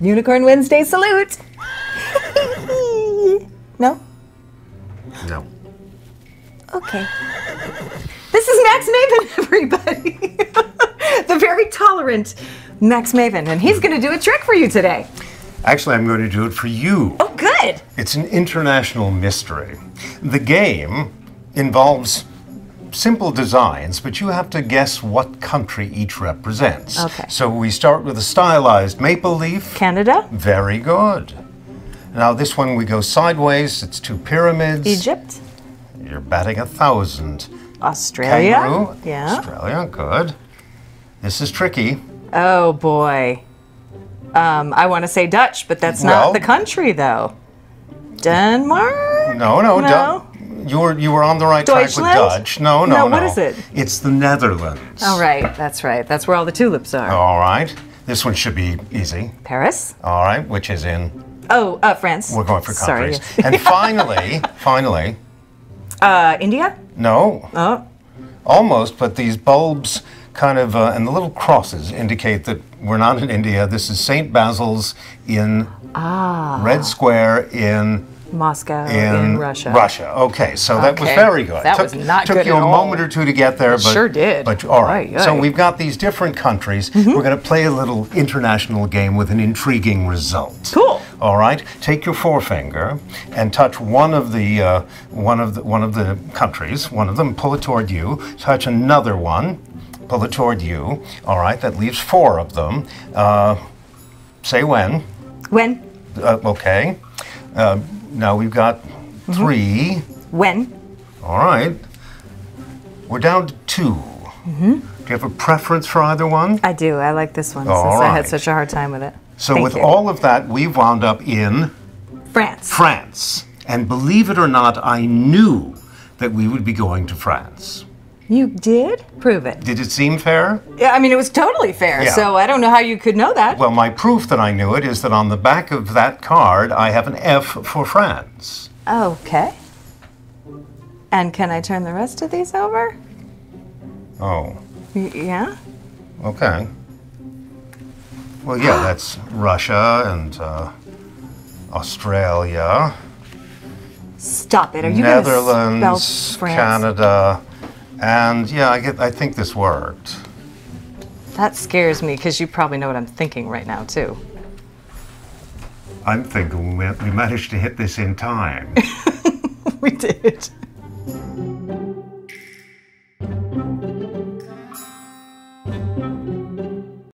Unicorn Wednesday salute. no? No. Okay. This is Max Maven, everybody. the very tolerant Max Maven, and he's going to do a trick for you today. Actually, I'm going to do it for you. Oh, good. It's an international mystery. The game involves simple designs, but you have to guess what country each represents. Okay. So we start with a stylized maple leaf. Canada, Very good. Now this one we go sideways. It's two pyramids. Egypt, You're batting a thousand. Australia. Kangaroo. Yeah. Australia. Good. This is tricky. Oh boy. Um, I want to say Dutch, but that's Well- not the country, though. Denmark. No, no, No? Were you were on the right track with Dutch. No, no, No, no. what is it? It's the Netherlands. All right, that's right. That's where all the tulips are. All right. This one should be easy. Paris. All right, which is in. Oh, uh, France. We're going for countries. Sorry. and finally, finally, Uh, India. no, Oh, almost, but these bulbs kind of uh, and the little crosses indicate that we're not in India. This is St. Basil's in Ah. Red Square in Moscow in, in, Russia. Russia. Okay, so that was very good. That took, was not took good you a all. moment or two to get there, but sure did. But all right. Aye, So aye. We've got these different countries. We're going to play a little international game with an intriguing result. Cool. All right. Take your forefinger and touch one of the uh, one of the one of the countries. One of them. Pull it toward you. Touch another one. Pull it toward you. All right. That leaves four of them. Uh, say when. When? Uh, okay. Now we've got Mm-hmm. three. When? All right. We're down to 2 Mm-hmm. Do you have a preference for either one? I do. I like this one All since I had such a hard time with it. So, Thank with you. all of that, we've wound up in France. France. And believe it or not, I knew that we would be going to France. You did? Prove it. Did it seem fair? Yeah, I mean, it was totally fair. Yeah. So I don't know how you could know that. Well, my proof that I knew it is that on the back of that card, I have an F for France. Okay. And can I turn the rest of these over? Oh, Y- yeah? okay. Well, yeah, that's Russia and uh, Australia. Stop it. Are you going to spell Netherlands, France? Canada, and yeah, I get. I think this worked. That scares me because you probably know what I'm thinking right now, too. I'm thinking we we managed to hit this in time. we did.